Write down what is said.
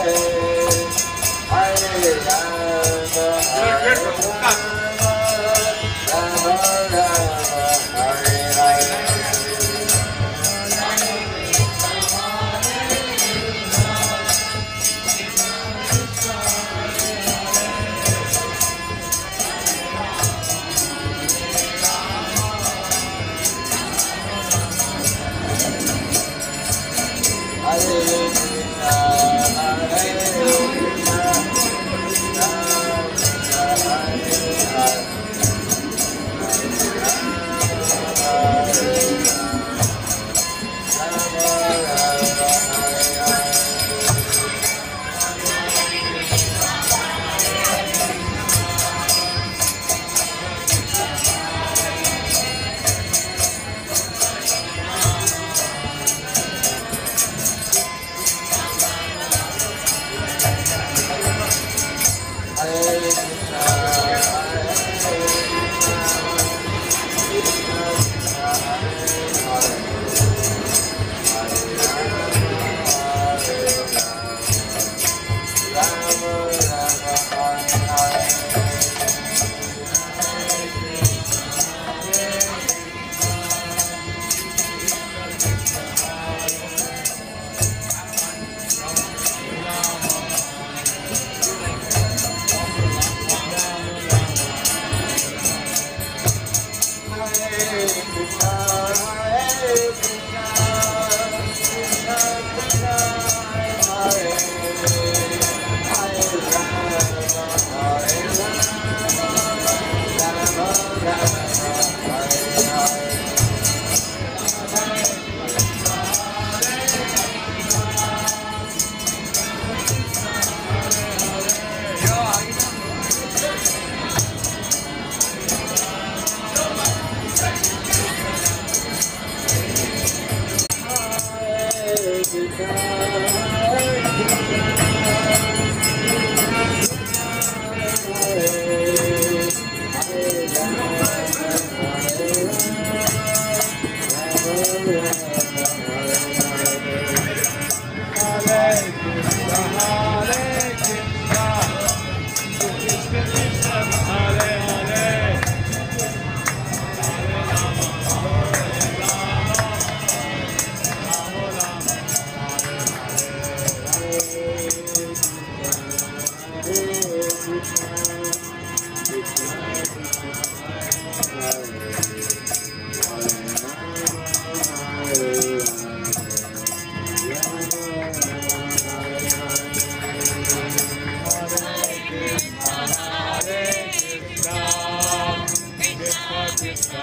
Hare Rama, Krishna